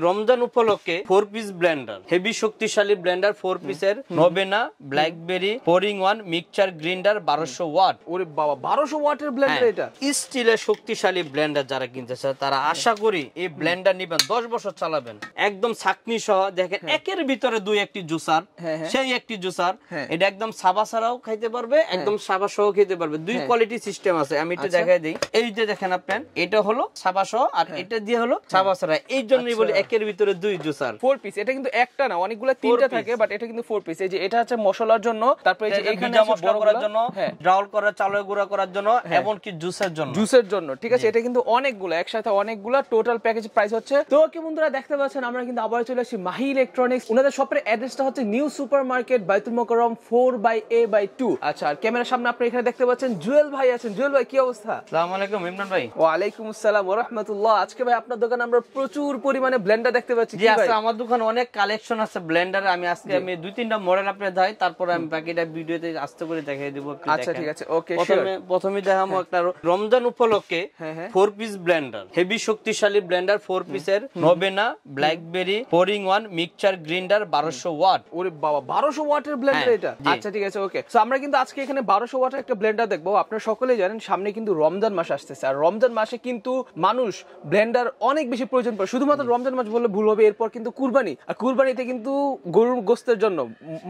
রমজান উপলক্ষে four piece blender heavy শক্তিশালী blender four পিসের নবেনা blackberry four in one mixture grinder বারোশো ওয়াট ওরে বাবা বারোশো ওয়াটের ব্লেন্ডার হ্যাঁ। এটা স্টিলের শক্তিশালী ব্লেন্ডার যারা কিনতে চায় তারা আশা করি এই ব্লেন্ডার নিবেন দশ বছর চালাবেন একদম ছাকনি সহ দেখেন একের ভিতরে দুই একটি জুসার হ্যাঁ, হ্যাঁ। সেই একটি জুসার হ্যাঁ। এটা একদম সাবা ছাড়াও খাইতে পারবে একদম সাবা সহ খেতে পারবে দুই হ্যাঁ। কোয়ালিটি সিস্টেম আছে আমি একটু আচ্ছা। দেখাই দিই এই যে দেখেন আপনার এটা হলো সাবা সহ আর এটা দিয়ে হলো সাবা ছাড়া এই জন্যই বলি হ্যাঁ। আচ্ছা। একের ভিতরে দুই জুসার ফোর পিস এটা কিন্তু একটা না অনেকগুলো তিনটা থাকে বাট এটা কিন্তু ফোর পিস এই যে এটা হচ্ছে মশলার জন্য তারপরে এই যে এখানে মশলা করার জন্য হ্যাঁ। ডাউল করা চালের গুঁড়া করার জন্য এমনকি জুসের জন্য। জুসের জন্য ঠিক আছে? এটা কিন্তু অনেকগুলো একসাথে অনেকগুলো টোটাল প্যাকেজ প্রাইস হচ্ছে। তো কি বন্ধুরা দেখতে পাচ্ছেন আমরা কিন্তু আবার চলে আসছি মাহি ইলেকট্রনিক্স ওনাদের শপের অ্যাড্রেসটা হচ্ছে new super market Baitul Mukarram four by a by two আচ্ছা আর ক্যামেরার সামনে আপনি এখানে দেখতে পাচ্ছেন জুয়েল ভাই আছেন। জুয়েল ভাই কি অবস্থা? আসসালামু আলাইকুম ইমরান ভাই। ওয়ালাইকুম আসসালাম ওরহমতুল্লাহ আজকে ভাই আপনার দোকানে আমরা প্রচুর পরিমাণে ব্লেন্ডার দেখতে পাচ্ছি জি কি ভাই? আছে আমার দোকানে অনেক কালেকশন আছে ব্লেন্ডার আমি আজকে আমি দুই তিনটা মডেল আপনি দেখাই তারপরে আমি বাকিটা ভিডিওতে আস্তে করে দেখাই দেবো একটু আচ্ছা ঠিক আছে ওকে প্রথমে প্রথমে দেখাবো একটা রমজান উপলক্ষে হ্যাঁ, হ্যাঁ। ফোর পিস ব্লেন্ডার হেভি শক্তিশালী ব্লেন্ডার ফোর পিসের নবেনা blackberry four in one mixture grinder বারোশো ওয়াট ওরে বাবা বারোশো ওয়াটের ব্লেন্ডার হ্যাঁ, এটা? আচ্ছা ঠিক আছে ওকে তো আমরা কিন্তু আজকে এখানে বারোশো ওয়াটের একটা ব্লেন্ডার দেখব। আপনারা সকলেই জানেন সামনে কিন্তু রমজান মাস আসতেছে। আর রমজান মাসে কিন্তু মানুষ ব্লেন্ডার অনেক বেশি প্রয়োজন পড়ে। শুধুমাত্র রমজান মাস বললে ভুল হবে এরপর কিন্তু কুরবানি। আর কুরবানিতে কিন্তু গরুর গোস্তের জন্য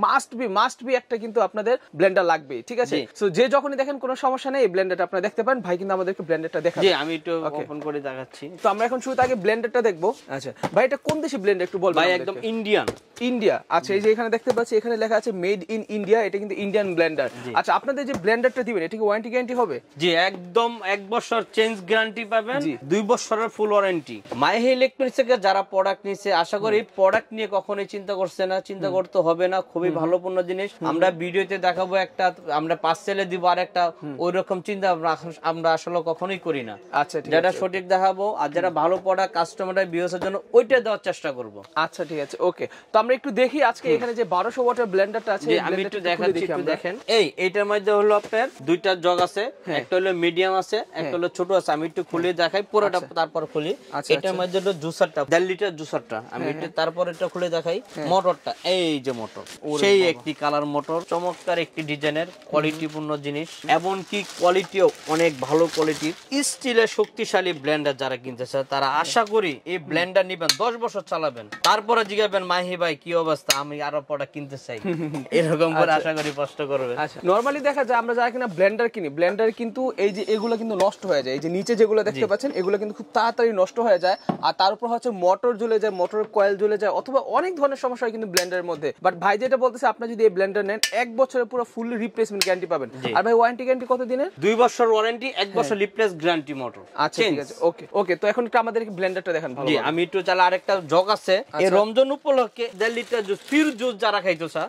মাস্ট বি মাস্ট বি একটা কিন্তু আপনাদের ব্লেন্ডার লাগবে ঠিক আছে। তো যে যখনই দেখেন কোনো সমস্যা নেই এই ব্লেন্ডারটা আপনারা দেখতে পান ভাই কিন্তু আমাদেরকে ব্লেন্ডারটা দেখা জি আমি একটু ওপেন করে দেখাচ্ছি। তো আমরা এখন শুরুতে আগে ব্লেন্ডারটা দেখব। আচ্ছা। ভাই এটা কোন দেশি ব্লেন্ডার একটু বলবেন ভাই একদম ইন্ডিয়ান ইন্ডিয়া আচ্ছা এই যে এখানে দেখতে পাচ্ছি এখানে লেখা আছে মেড ইন ইন্ডিয়া এটা কিন্তু ইন্ডিয়ান ব্লেন্ডার আচ্ছা আপনাদের যে ব্লেন্ডারটা দিবেন এটা কি ওয়ারেন্টি গ্যারান্টি হবে? জি একদম এক বছর চেঞ্জ গ্যারান্টি পাবেন দুই বছরের ফুল ওয়ারেন্টি মাইহে ইলেকট্রনিক্স থেকে যারা প্রোডাক্ট নিছে আশা করি প্রোডাক্ট নিয়ে কখনোই চিন্তা করছে না চিন্তা করতে হবে না খুবই ভালো পূর্ণ জিনিস। আমরা ভিডিওতে দেখাবো একটা আমরা পার্সেলে দিব আর একটা ওই রকম চিন্তা আমরা- আসলে কখনোই করি না। আচ্ছা যেটা সঠিক দেখাবো আর যেটা ভালো প্রোডাক্ট কাস্টমার বিওসের জন্য ওইটা দেওয়ার চেষ্টা করব। আচ্ছা ঠিক আছে। ওকে তো আমরা একটু দেখি আজকে এখানে যে বারোশো ওয়াটের ব্লেন্ডারটা আছে আমি একটু দেখা দেখি একটু দেখেন। এই এইটার মধ্যে হলো আপনার দুইটা জগ আছে একটা হলো মিডিয়াম আছে একটা হলো ছোট আছে আমি একটু খুলে দেখাই পুরোটা তারপর খুলি। আচ্ছা, এটার আচ্ছা। মধ্যে হলো জুসারটা লিটার জুসারটা। আমি একটু তারপর এটা খুলে দেখাই। মোটরটা এই যে মোটর। সেই একটি কালার মোটর চমৎকার একটি ডিজাইনের কোয়ালিটিপূর্ণ জিনিস এমনকি কোয়ালিটিও অনেক ভালো কোয়ালিটির স্টিলের শক্তিশালী ব্লেন্ডার যারা কিনতে চায় তারা আশা করি এই ব্লেন্ডার নিবেন দশ বছর চালাবেন। তারপরে জিগাবেন মাহি ভাই কি অবস্থা? আমি আরও প্রোডাক্ট কিনতে চাই। এরকম করে আশা করি কষ্ট করবে। আচ্ছা। নরমালি দেখা যায় আমরা যারা কিনা ব্লেন্ডার কিনি ব্লেন্ডার কিন্তু এই যে এগুলো কিন্তু নষ্ট হয়ে যায়। এই যে নিচে যেগুলো দেখতে পাচ্ছেন এগুলো কিন্তু খুব তাড়াতাড়ি নষ্ট হয়ে যায়। আর তার উপর হচ্ছে মোটর জ্বলে যায় মোটরের কয়েল জ্বলে যায় অথবা অনেক ধরনের সমস্যা হয় কিন্তু ব্লেন্ডারের মধ্যে। বাট ভাই যেটা বলতেছে আপনি যদি এই ব্লেন্ডার নেন এক বছরের পুরো ফুল রিপ্লেসমেন্ট গ্যারান্টি পাবেন। আর ভাই ওয়ারেন্টি গ্যারান্টি কত দিনের? দুই বছর ওয়ারেন্টি এক বছর রিপ্লেস গ্যারান্টি মোটর আচ্ছা ঠিক আছে ওকে ওকে তো এখন একটু আমাদেরকে ব্লেন্ডারটা দেখান ভালো আমি একটু চালা আরেকটা জগ আছে। এই রমজান উপলক্ষে দেড় লিটার জুস পিওর জুস যারা খাইতো স্যার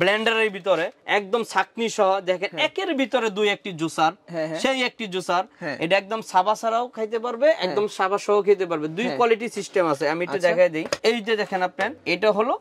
ব্লেন্ডারের ভিতরে একদম ছাকনি সহ দেখেন একের ভিতরে দুই একটি জুসার হ্যাঁ, হ্যাঁ। সেই একটি জুসার হ্যাঁ। এটা একদম সাবা ছাড়াও খাইতে পারবে একদম সাবা সহ খেতে পারবে। দুই কোয়ালিটি সিস্টেম আছে। আমি একটু আচ্ছা। দেখাই দিই। এই যে দেখেন আপনার এটা হলো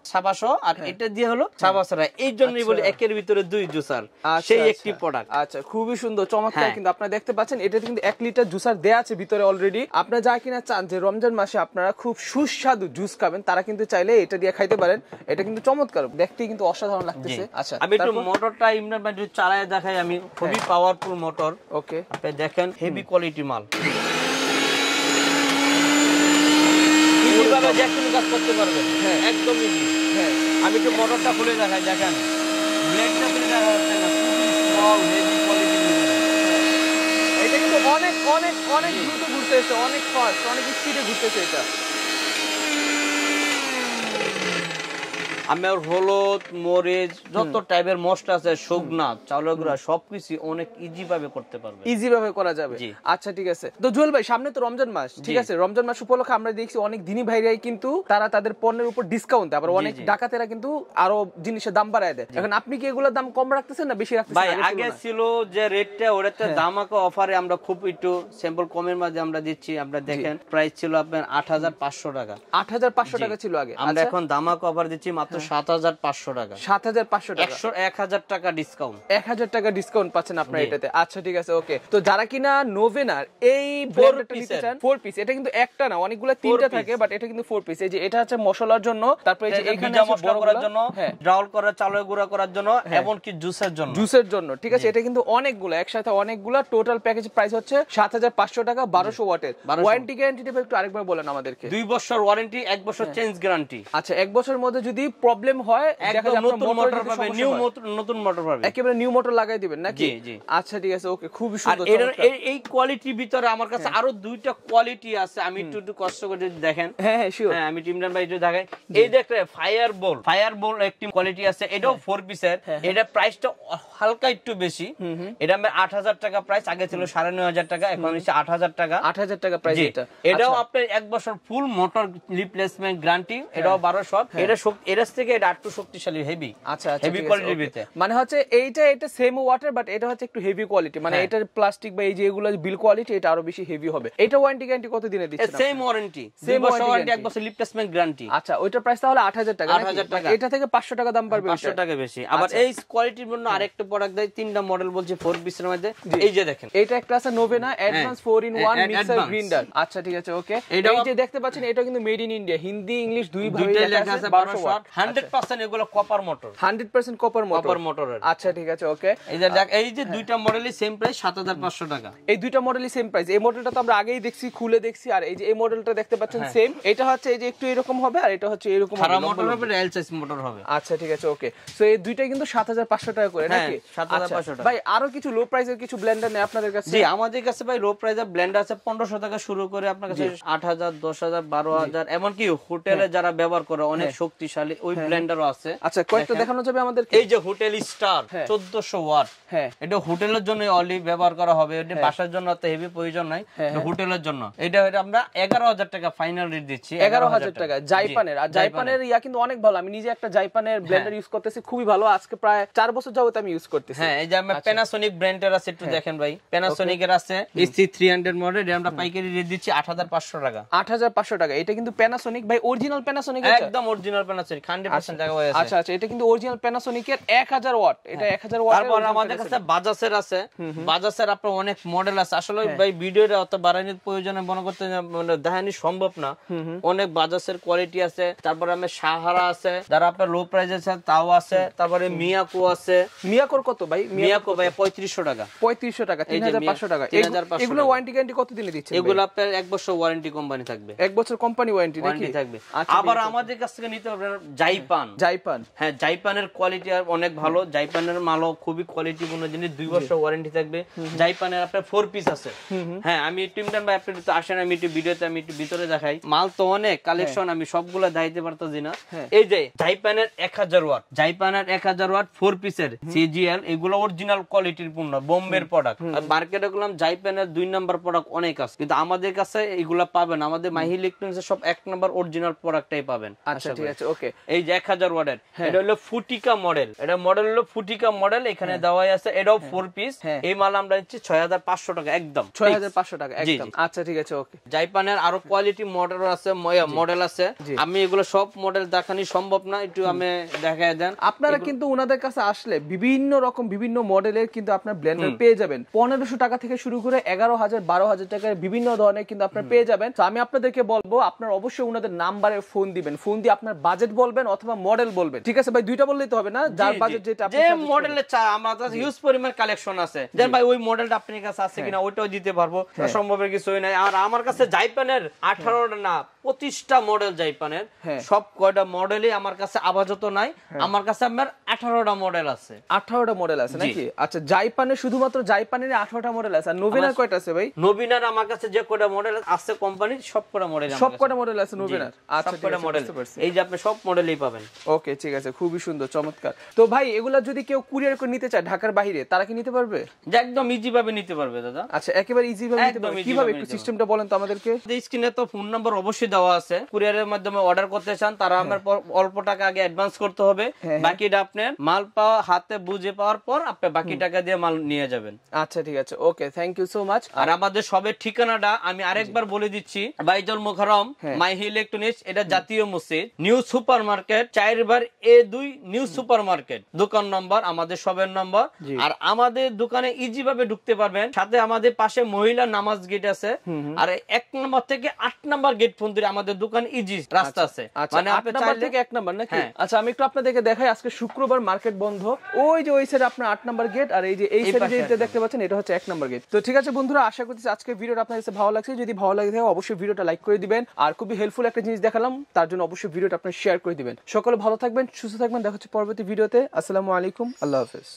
সহ আর এটা দিয়ে হলো সাবা ছাড়া। এই জন্যই বলি একের ভিতরে দুই জুসার আচ্ছা, সেই আচ্ছা। একটি প্রোডাক্ট আচ্ছা খুবই সুন্দর চমৎকার হ্যাঁ। কিন্তু। আপনারা দেখতে পাচ্ছেন এটাতে কিন্তু এক লিটার জুসার দেয়া আছে ভিতরে অলরেডি আপনারা যা কিনা চান যে রমজান মাসে আপনারা খুব সুস্বাদু জুস খাবেন তারা কিন্তু চাইলে এটা দিয়ে খাইতে পারেন। এটা কিন্তু চমৎকার দেখতে কিন্তু অসাধারণ লাগতেছে। আচ্ছা আমি একটু মোটরটা ইমরান ভাই চালায় দেখাই আমি খুবই হ্যাঁ। পাওয়ারফুল মোটর ওকে আপনি দেখেন হেভি কোয়ালিটি মাল। ইজিভাবে যে কোনো কাজ করতে পারবেন। হ্যাঁ। একদম ইজি হ্যাঁ। আমি একটু মোটরটা খুলে দেখাই দেখেন। ব্লেডটা খুলে দেখা যাচ্ছে না স্মল হেভি কোয়ালিটি এটা কিন্তু অনেক অনেক অনেক দ্রুত ঘুরতেছে অনেক ফাস্ট অনেক স্পিডে ঘুরতেছে এটা। আমার হলুদ মরিচ যত টাইপের মশলা আছে শুকনা চাউলের গুঁড়া সবকিছু অনেক ইজি ভাবে করতে পারবে। ইজি ভাবে করা যাবে। আচ্ছা ঠিক আছে। তো জুয়েল ভাই সামনে তো রমজান মাস ঠিক আছে? রমজান মাস উপলক্ষে আমরা দেখছি অনেক দিনই ভাইরাই কিন্তু তারা তাদের পণ্যের উপর ডিসকাউন্ট দেয়। আবার অনেক ডাকাতেরা কিন্তু আরও জিনিসের দাম বাড়ায় দেয়। এখন আপনি কি এগুলোর দাম কম রাখতেছেন না বেশি রাখতেছেন? ভাই আগে ছিল যে রেটটা ওটাতে দামাকা অফারে আমরা খুব একটু স্যাম্পল কমের মাঝে আমরা দিচ্ছি। আমরা দেখেন প্রাইস ছিল আপনার আট হাজার পাঁচশো টাকা। আট হাজার পাঁচশো টাকা ছিল আগে। আমরা আচ্ছা। এখন দামাকা অফার দিচ্ছি মাত্র সাত হাজার পাঁচশো টাকা। সাত হাজার পাঁচশো টাকা। এক হাজার টাকা ডিসকাউন্ট এক হাজার টাকা ডিসকাউন্ট পাচ্ছেন আপনার এটাতে। আচ্ছা ঠিক আছে ওকে তো যারা কিনা নোভেনার এই Four ব্লেন্ডারটা নিতে piece-এর। চান ফোর পিস এটা কিন্তু একটা না অনেকগুলো তিনটা থাকে বাট এটা কিন্তু ফোর পিস এই যে এটা হচ্ছে মশলার জন্য তারপরে এই যে এখানে ভিজা করার জন্য হ্যাঁ। ডাউল করা চালের গুঁড়া করার জন্য এমনকি জুসের জন্য। জুসের জন্য ঠিক আছে এটা কিন্তু অনেকগুলো একসাথে অনেকগুলো। টোটাল প্যাকেজ প্রাইস হচ্ছে সাত হাজার পাঁচশো টাকা বারোশো ওয়াটের 1200 ওয়ারেন্টি গ্যারান্টিটা একটু আরেকবার বলেন আমাদেরকে। দুই বছর ওয়ারেন্টি এক বছর হ্যাঁ। চেঞ্জ গ্যারান্টি আচ্ছা এক বছরের মধ্যে যদি প্রবলেম হয় নতুন মোটর পাবে নিউ নতুন মোটর পাবে একেবারে নিউ মোটর লাগাই দিবেন নাকি। আচ্ছা ঠিক আছে ওকে আর সুন্দর এটার এই- কোয়ালিটির ভিতরে আমার কাছে আরও দুইটা কোয়ালিটি আছে আমি একটু একটু কষ্ট করে যদি দেখেন। হ্যাঁ হ্যাঁ শিওর হ্যাঁ আমি টিমডান ভাই একটু দেখাই। এই দেখলে ফায়ার বল ফায়ার বল একটি কোয়ালিটি আছে এটাও ফোর পিসের হ্যাঁ, এটা প্রাইসটা হালকা একটু বেশি। এটা আমার আট হাজার টাকা প্রাইস আগে ছিল সাড়ে নয় হাজার টাকা এখন হচ্ছে আট হাজার টাকা। আট হাজার টাকা প্রাইস এটা। এটাও আচ্ছা। আপনার এক বছর ফুল মোটর রিপ্লেসমেন্ট গ্যারান্টি এটাও বারোশো। এটা শক- এটার থেকে এটা একটু শক্তিশালী হেভি আচ্ছা আচ্ছা হেভি ঠিক কোয়ালিটির ভিতরে। মানে হচ্ছে এইটা এটা সেম ওয়াটার বাট এটা হচ্ছে একটু হেভি কোয়ালিটি মানে হ্যাঁ। এটার প্লাস্টিক বা এই যে এগুলো বিল কোয়ালিটি এটা আরও বেশি হেভি হবে। এটা ওয়ারেন্টি গ্যারান্টি কত দিনে দিচ্ছেন সেম ওয়ারেন্টি warranty ওয়ারেন্টি এক বছর রিপ্লেসমেন্ট গ্যারান্টি আচ্ছা ওইটার প্রাইস তাহলে আট হাজার টাকা 8,000 8,000 টাকা। এটা থেকে পাঁচশো টাকা দাম পারবে পাঁচশো ওইটা? টাকা বেশি। আবার আচ্ছা। এই কোয়ালিটির জন্য আরেকটা প্রোডাক্ট দেয় তিনটা মডেল বলছে ফোর পিসের মধ্যে। এই যে দেখেন। এটা একটা আছে Novena advance four in one হ্যাঁ, মিক্সার advance। গ্রিন্ডার আচ্ছা ঠিক আছে ওকে এই যে দেখতে পাচ্ছেন এটা কিন্তু made in India Hindi English দুই ভাবে লেখা আছে আছে 1200 ওয়াট হান্ড্রেড পার্সেন্ট এগুলো copper motor hundred percent copper motor copper মোটরের আচ্ছা ঠিক আছে ওকে এই যে এই যে দুইটা মডেলই সেম প্রাইস সাত হাজার পাঁচশো টাকা। এই দুইটা মডেলই সেম প্রাইস এই মডেলটা তো আমরা আগেই দেখছি খুলে দেখছি আর এই যে এই মডেলটা দেখতে পাচ্ছেন সেম এটা হচ্ছে এই যে একটু এরকম হবে আর এটা হচ্ছে এরকম হবে, মোটর হবে রেল সাইজ মোটর হবে। আচ্ছা ঠিক আছে ওকে সো এই দুইটাই কিন্তু সাত হাজার পাঁচশো টাকা করে হ্যাঁ, নাকি? 7,500 টাকা। ভাই আরও কিছু লো প্রাইসের কিছু ব্লেন্ডার নেই আপনাদের কাছে? জি আমাদের কাছে ভাই লো প্রাইসের ব্লেন্ড আছে পনেরোশো টাকা শুরু করে আপনার কাছে আট হাজার দশ হাজার বারো হাজার এমনকি হোটেলে যারা ব্যবহার করে অনেক শক্তিশালী ওই ব্লেন্ডারও আছে। আচ্ছা কয়েকটা দেখানো। যাবে আমাদের এই যে হোটেল স্টার হ্যাঁ। চোদ্দশো ওয়াট। হ্যাঁ। এটা হোটেলের জন্য অলি ব্যবহার করা হবে। এটা বাসার জন্য তো হেভি প্রয়োজন নাই। হ্যাঁ, হোটেলের জন্য। এটা আমরা এগারো হাজার টাকা ফাইনাল রেট দিচ্ছি। এগারো হাজার টাকা। জাইপানের। আর জাইপানের। ইয়া কিন্তু অনেক ভালো। আমি নিজে একটা জাইপানের ব্লেন্ডার ইউজ করতেছি। খুবই ভালো। আজকে প্রায় চার বছর যাবত আমি ইউজ করতেছি। হ্যাঁ এই যে আমরা প্যানাসোনিক ব্র্যান্ডের আছে একটু দেখেন ভাই। প্যানাসোনিক এর আছে। থ্রি হান্ড্রেড মডেল আমরা পাইকারি রেট দিচ্ছি আট হাজার পাঁচশো টাকা। আট হাজার পাঁচশো টাকা। এটা কিন্তু প্যানাসোনিক ভাই অরিজিনাল প্যানাসোনিক একদম অরিজিনাল প্যানাসোনিক হান্ড্রেড পার্সেন্ট জায়গা হয়ে আছে আচ্ছা আচ্ছা এটা কিন্তু অরিজিনাল প্যানাসোনিক এর এক হাজার ওয়াট। এটা এক হাজার ওয়াট তারপর আমাদের কাছে বাজাজের আছে। বাজাজের আপনার অনেক মডেল আছে। আসলে ভাই ভিডিওটা অত বাড়ানোর প্রয়োজনে মনে করতে মানে দেখানি সম্ভব না। অনেক বাজাজের কোয়ালিটি আছে। তারপরে আমার সাহারা আছে। যারা আপনার লো প্রাইস আছে তাও আছে। তারপরে মিয়াকো আছে। মিয়াকোর কত ভাই? মিয়াকো ভাই পঁয়ত্রিশশো টাকা। পঁয়ত্রিশশো টাকা তিন যে হাজার মিয়া- পাঁচশো টাকা। 3,500 এগুলো ওয়ারেন্টি গ্যারান্টি কত দিনে দিচ্ছে এগুলো আপনার এক বছর ওয়ারেন্টি কোম্পানি থাকবে। এক বছর কোম্পানি ওয়ারেন্টি থাকবে। আচ্ছা, আবার আমাদের কাছ থেকে নিতে পারবেন জাইপান। জাইপান। হ্যাঁ জাইপানের কোয়ালিটি অনেক ভালো। জাইপানের মালও খুবই কোয়ালিটিপূর্ণ জিনিস দুই বছর ওয়ারেন্টি থাকবে। জাইপানের আপনার ফোর পিস আছে। হ্যাঁ আমি একটু ইমরান ভাই আপনি আসেন আমি একটু ভিডিওতে আমি একটু ভিতরে দেখাই। মাল তো অনেক কালেকশন আমি সবগুলো দেখাইতে পারতাছি না। হ্যাঁ। এই যে জাইপানের এক হাজার ওয়াট জাইপানের এক হাজার ওয়াট ফোর পিসের সিজিএল এগুলো অরিজিনাল কোয়ালিটির পূর্ণ বোম্বের প্রোডাক্ট আর মার্কেটে গুলাম জাইপানের দুই নাম্বার প্রোডাক্ট অনেক আছে কিন্তু আমাদের কাছে এগুলা পাবেন আমাদের মাহি ইলেকট্রনিক্স সব এক নাম্বার অরিজিনাল প্রোডাক্টটাই পাবেন আচ্ছা ঠিক আছে ওকে এই যে এক হাজার ওয়াটের এটা হলো ফুটিকা মডেল। এটা মডেল হলো ফুটিকা মডেল। এখানে দেওয়াই আছে এটাও পিস হ্যাঁ। এই মাল আমরা টাকা একদম ছয় হাজার পাঁচশো টাকা একদম। আচ্ছা ঠিক আছে ওকে। জাইপানের আরও কোয়ালিটি মডেল আছে মডেল আছে। আমি এগুলো সব মডেল দেখানি সম্ভব না একটু আমি দেখায় দেন। আপনারা কিন্তু ওনাদের কাছে আসলে বিভিন্ন রকম বিভিন্ন মডেলের কিন্তু আপনার ব্লেন্ডার পেয়ে যাবেন। পনেরোশো টাকা থেকে শুরু করে এগারো হাজার বারো হাজার টাকার বিভিন্ন ধরনের কিন্তু আপনার পেয়ে যাবেন। তো আমি আপনাদেরকে বলব আপনার অবশ্যই ওনাদের নাম্বারে ফোন দিবেন। ফোন দিয়ে আপনার বাজেট বলবেন অথবা মডেল বলবেন। ঠিক আছে ভাই? দুইটা বললেই তো হবে না? যার বাজেট যেটা যে। মডেলের চা আমার কাছে হিউজ পরিমাণ কালেকশন আছে। যেন ভাই ওই মডেলটা আপনার কাছে আছে কিনা ওইটাও দিতে পারব। হ্যাঁ। সম্ভবের কিছুই নাই। আর আমার কাছে জাইপানের আঠারোটা না পঁচিশটা মডেল জাইপানের হ্যাঁ। সব কয়টা মডেলই আমার কাছে আপাতত নাই। আমার কাছে আমার আঠারোটা মডেল আছে। আঠারোটা মডেল আছে নাকি? আচ্ছা জাইপানের শুধুমাত্র জাইপানের আঠারোটা মডেল আছে। আর নোভেনার কয়টা আছে ভাই? নবীনার আমার কাছে যে কয়টা মডেল আছে কোম্পানির সব কয়টা মডেল সব কটা মডেল আছে নোভেনার আচ্ছা সব ঠিক মডেল এই যে আপনি সব মডেলই পাবেন। ওকে ঠিক আছে খুবই সুন্দর চমৎকার। তো ভাই এগুলা যদি কেউ কুরিয়ার করে নিতে চায় ঢাকার বাইরে তারা কি নিতে পারবে? যে একদম ইজি ভাবে নিতে পারবে দাদা। আচ্ছা একেবারে ইজি ভাবে নিতে পারবে। কীভাবে একটু সিস্টেমটা বলেন তো আমাদেরকে? স্ক্রিনে তো ফোন নাম্বার অবশ্যই দেওয়া আছে। কুরিয়ারের মাধ্যমে অর্ডার করতে চান তারা আমার অল্প টাকা আগে অ্যাডভান্স করতে হবে। হ্যাঁ, বাকিটা আপনার মাল পাওয়া হাতে বুঝে পাওয়ার পর আপনি বাকি টাকা দিয়ে মাল নিয়ে যাবেন। আচ্ছা ঠিক আছে। Okay thank you so much আর আমাদের সবের ঠিকানাটা আমি আরেকবার বলে দিচ্ছি। বাইজল মুখারম হ্যাঁ। মাইহি ইলেকট্রনিক্স এটা জাতীয় মসজিদ। নিউ সুপার মার্কেট চারবার এ দুই নিউ সুপার মার্কেট দোকান নম্বর আমাদের সবের নম্বর। আর আমাদের দোকানে ইজি ভাবে ঢুকতে পারবেন। সাথে আমাদের পাশে মহিলা নামাজ গেট আছে। আর এক নম্বর থেকে আট নম্বর গেট পর্যন্ত আমাদের দোকান ইজি রাস্তা আছে। আচ্ছা মানে আপনি চাইলে থেকে এক নাম্বার নাকি? হ্যাঁ। আচ্ছা আমি একটু আপনাদেরকে দেখাই আজকে শুক্রবার মার্কেট বন্ধ। ওই যে ওই সাইডে আপনার আট নাম্বার গেট আর এই যে এই এই সাইডে যেটা দেখতে পাচ্ছেন এটা হচ্ছে এক নাম্বার গেট তো ঠিক আছে বন্ধুরা আশা করছি আজকে ভিডিওটা আপনার কাছে ভালো লাগছে। যদি ভালো লাগে থাকে অবশ্যই ভিডিওটা লাইক করে দিবেন। আর খুবই হেল্পফুল একটা জিনিস দেখালাম তার জন্য অবশ্যই ভিডিওটা আপনার শেয়ার করে দিবেন। সকলে ভালো থাকবেন সুস্থ থাকবেন। দেখা হচ্ছে পরবর্তী ভিডিওতে। আসসালামু আলাইকুম আল্লাহ হাফেজ।